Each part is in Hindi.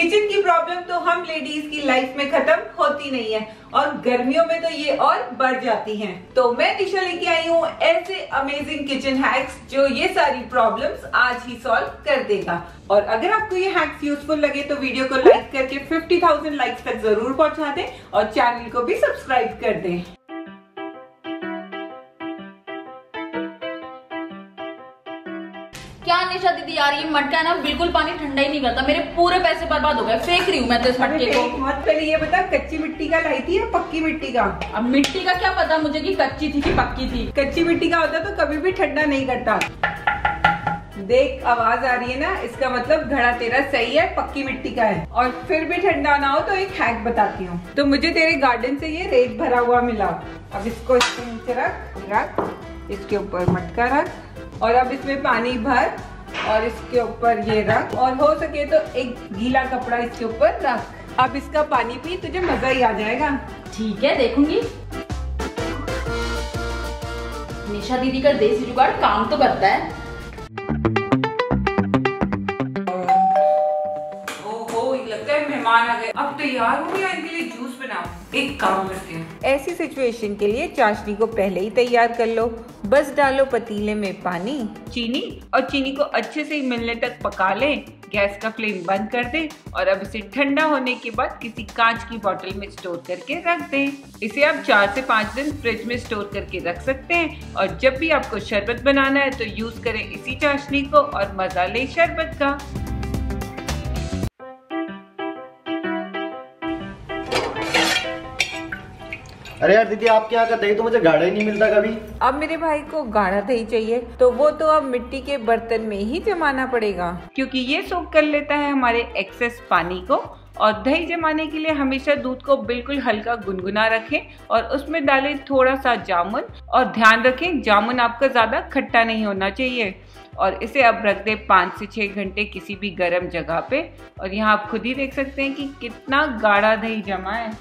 किचन की प्रॉब्लम तो हम लेडीज़ की लाइफ में खत्म होती नहीं है और गर्मियों में तो ये और बढ़ जाती हैं। तो मैं दिशा लेके आई हूँ ऐसे अमेजिंग किचन हैक्स जो ये सारी प्रॉब्लम्स आज ही सॉल्व कर देगा और अगर आपको ये हैक्स यूजफुल लगे तो वीडियो को लाइक करके 50,000 लाइक्स तक ज़रूर पहुँचा दें और चैनल को भी सब्सक्राइब कर दें निशा दीदी यार ये मटका है ना बिल्कुल पानी ठंडा ही नहीं करता। मेरे पूरे पैसे बर्बाद हो गए फेंक रही हूँ मैं तो इस मटके को। मत पहले ये बता कच्ची मिट्टी का लाई थी या पक्की मिट्टी का? अब मिट्टी का क्या पता मुझे कि कच्ची थी कि पक्की थी? कच्ची मिट्टी का होता तो कभी भी ठंडा नहीं करता। देख आवाज़ आ रही है ना इसका मतलब घड़ा तेरा सही है पक्की मिट्टी का है। और फिर भी ठंडा ना हो तो एक हैक बताती हूँ। तो मुझे तेरे गार्डन से ये रेत भरा हुआ मिला। अब इसको इसके नीचे रख रख इसके ऊपर मटका रख। और अब इसमें पानी भर और इसके ऊपर ये रख। और हो सके तो एक गीला कपड़ा इसके ऊपर रख। अब इसका पानी पी, तुझे मज़ा ही आ जाएगा। ठीक है, देखूँगी। निशा दीदी का देसी जुगाड़ काम तो करता है। लगता है मेहमान आ गए। अब तैयार हो गया इनके लिए जूस बनाओ एक काम करते हैं। ऐसी सिचुएशन के लिए चाशनी को पहले ही तैयार कर लो। बस डालो पतीले में पानी। चीनी? और चीनी को अच्छे से मिलने तक पका ले। गैस का फ्लेम बंद कर दे और अब इसे ठंडा होने के बाद किसी कांच की बोतल में स्टोर करके रख दे। इसे आप चार से पाँच दिन फ्रिज में स्टोर करके रख सकते हैं। और जब भी आपको शरबत बनाना है तो यूज़ करें इसी चाशनी को और मज़ा ले शरबत का। अरे यार दीदी आपके यहाँ का दही तो मुझे गाढ़ा ही नहीं मिलता कभी। अब मेरे भाई को गाढ़ा दही चाहिए तो वो तो अब मिट्टी के बर्तन में ही जमाना पड़ेगा। क्योंकि ये सोख कर लेता है हमारे एक्सेस पानी को और दही जमाने के लिए हमेशा दूध को बिल्कुल हल्का गुनगुना रखें और उसमें डालें थोड़ा सा जामुन और ध्यान रखें जामुन आपका ज़्यादा खट्टा नहीं होना चाहिए। और इसे अब रख दें पाँच से छः घंटे किसी भी गर्म जगह पे। और यहाँ आप खुद ही देख सकते हैं कि कितना गाढ़ा दही जमा है।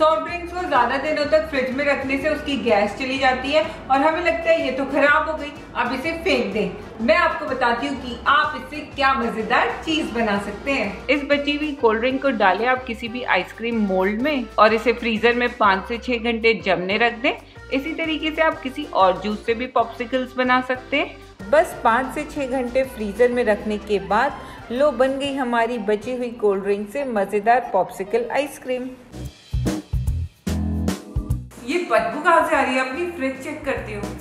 सॉफ्ट ड्रिंक्स को ज़्यादा दिनों तक फ्रिज में रखने से उसकी गैस चली जाती है और हमें लगता है ये तो खराब हो गई। अब इसे फेंक दें। मैं आपको बताती हूँ कि आप इससे क्या मज़ेदार चीज़ बना सकते हैं। इस बची हुई कोल्ड ड्रिंक को डालें आप किसी भी आइसक्रीम मोल्ड में और इसे फ्रीजर में पाँच से छह घंटे जमने रख दें। इसी तरीके से आप किसी और जूस से भी पॉप्सिकल्स बना सकते हैं। बस पाँच से छह घंटे फ्रीजर में रखने के बाद लो बन गई हमारी बची हुई कोल्ड ड्रिंक से मज़ेदार पॉप्सिकल आइसक्रीम ये बदबू कहाँ से आ रही है? अपनी फ्रिज चेक करती हूँ।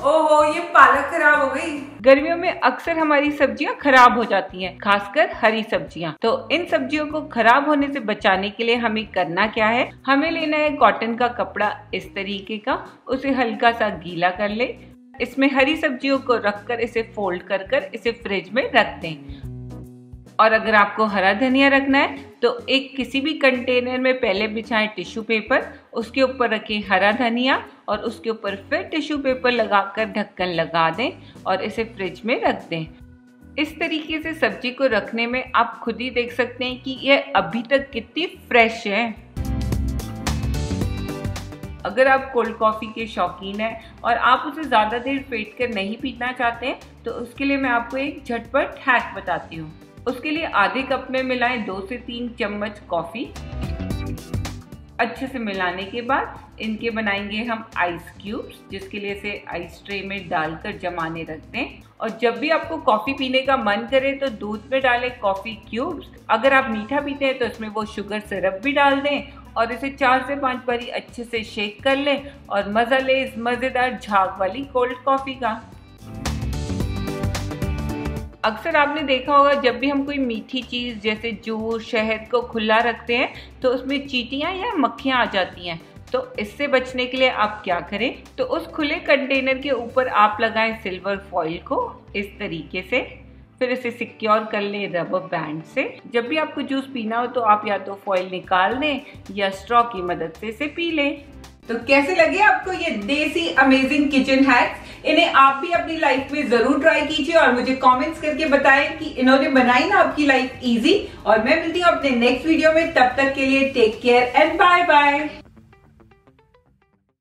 ओहो, ये पालक खराब हो गई। गर्मियों में अक्सर हमारी सब्ज़ियाँ खराब हो जाती हैं, खासकर हरी सब्ज़ियाँ। तो इन सब्जियों को खराब होने से बचाने के लिए हमें करना क्या है? हमें लेना है कॉटन का कपड़ा इस तरीके का, उसे हल्का सा गीला कर ले। इसमें हरी सब्जियों को रखकर इसे फोल्ड कर कर इसे फ्रिज में रख दें। और अगर आपको हरा धनिया रखना है तो एक किसी भी कंटेनर में पहले बिछाएँ टिश्यू पेपर उसके ऊपर रखें हरा धनिया और उसके ऊपर फिर टिश्यू पेपर लगाकर ढक्कन लगा दें और इसे फ्रिज में रख दें। इस तरीके से सब्ज़ी को रखने में आप खुद ही देख सकते हैं कि यह अभी तक कितनी फ्रेश है। अगर आप कोल्ड कॉफ़ी के शौकीन हैं और आप उसे ज़्यादा देर फेंट कर नहीं पीना चाहते हैं तो उसके लिए मैं आपको एक झटपट हैक बताती हूँ। उसके लिए आधे कप में मिलाएँ दो से तीन चम्मच कॉफ़ी। अच्छे से मिलाने के बाद इनके बनाएँगे हम आइस क्यूब्स जिसके लिए इसे आइस ट्रे में डालकर जमाने रखते हैं। और जब भी आपको कॉफ़ी पीने का मन करे तो दूध में डालें कॉफ़ी क्यूब्स अगर आप मीठा पीते हैं तो इसमें वो शुगर सिरप भी डाल दें और इसे चार से पाँच बारी अच्छे से शेक कर लें और मज़ा ले इस मज़ेदार झाग वाली कोल्ड कॉफ़ी का। अक्सर आपने देखा होगा, जब भी हम कोई मीठी चीज़, जैसे जूस, शहद को खुला रखते हैं तो उसमें चीटियाँ या मक्खियाँ आ जाती हैं। तो इससे बचने के लिए आप क्या करें? तो उस खुले कंटेनर के ऊपर आप लगाएँ सिल्वर फॉइल को इस तरीके से। फिर इसे सिक्योर कर लें रबर बैंड से। जब भी आपको जूस पीना हो तो आप या तो फॉइल निकाल दें या स्ट्रॉ की मदद से इसे पी लें। तो कैसे लगे आपको ये देसी अमेजिंग किचन हैक्स इन्हें आप भी अपनी लाइफ में ज़रूर ट्राई कीजिए और मुझे कमेंट्स करके बताएँ कि इन्होंने बनाई ना आपकी लाइफ इजी और मैं मिलती हूँ अपने नेक्स्ट वीडियो में। तब तक के लिए take care and bye bye